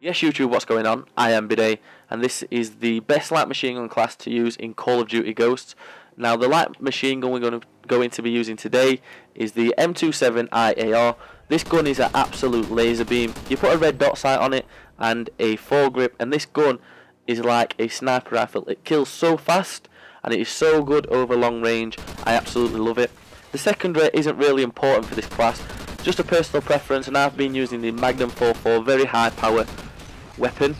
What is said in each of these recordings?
Yes YouTube, what's going on? I am Biddy, and this is the best light machine gun class to use in Call of Duty Ghosts. Now the light machine gun we're going to, going to be using today is the M27IAR. This gun is an absolute laser beam. You put a red dot sight on it and a foregrip, and this gun is like a sniper rifle. It kills so fast, and it is so good over long range. I absolutely love it. The secondary isn't really important for this class, just a personal preference, and I've been using the Magnum 4.4 very high power weapon.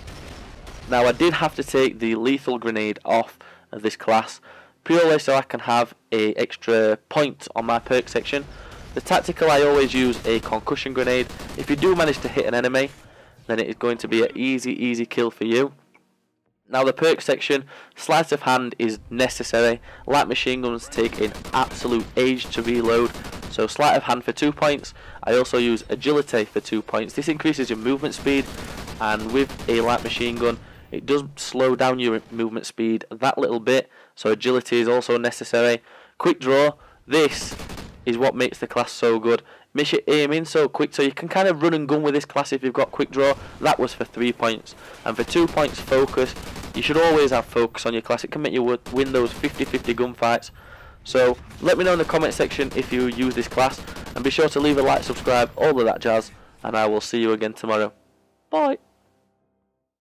Now I did have to take the lethal grenade off of this class purely so I can have a extra point on my perk section. The tactical I always use a concussion grenade. If you do manage to hit an enemy then it is going to be an easy easy kill for you. Now the perk section, sleight of hand is necessary. Light machine guns take an absolute age to reload. So sleight of hand for 2 points. I also use agility for 2 points. This increases your movement speed and with a light machine gun it does slow down your movement speed that little bit so agility is also necessary. Quick draw this is what makes the class so good. Makes your aiming so quick so you can kind of run and gun with this class if you've got quick draw. That was for three points. And for two points focus you should always have focus on your class. It can make you win those 50-50 gunfights. So let me know in the comment section if you use this class and be sure to leave a like subscribe all of that jazz and I will see you again tomorrow. Bye